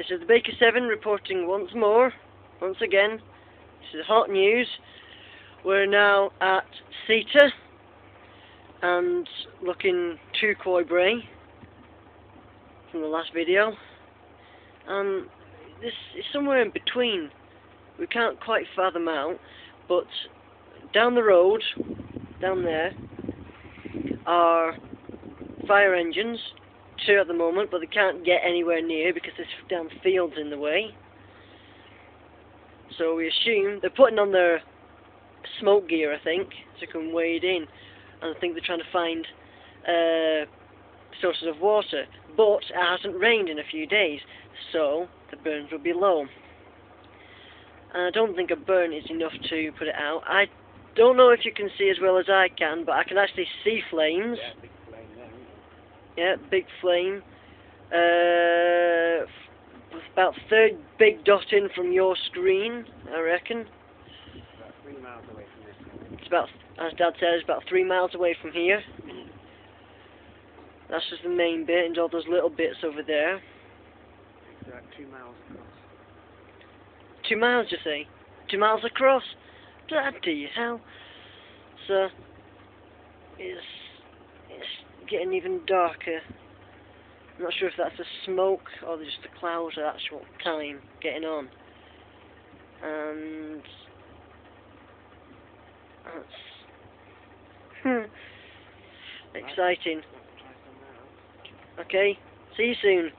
This is the Baker 7 reporting once more, once again. This is hot news. We're now at Seater and looking to Coimbra from the last video. And this is somewhere in between. We can't quite fathom out, but down the road, down there, are fire engines two at the moment, but they can't get anywhere near because there's damn fields in the way. So we assume they're putting on their smoke gear, I think, so they can wade in. And I think they're trying to find uh, sources of water. But it hasn't rained in a few days, so the burns will be low. And I don't think a burn is enough to put it out. I don't know if you can see as well as I can, but I can actually see flames. Yeah. Yeah, big flame. Uh, about third big dot in from your screen, I reckon. About three miles away from this. It's about, as Dad says, about three miles away from here. That's just the main bit, and all those little bits over there. It's about two miles across. Two miles, you say? Two miles across? Bloody hell. So, it's, it's getting even darker. I'm not sure if that's the smoke or just the clouds at actual time getting on. And that's hmm, exciting. Let's try some now. Okay, see you soon.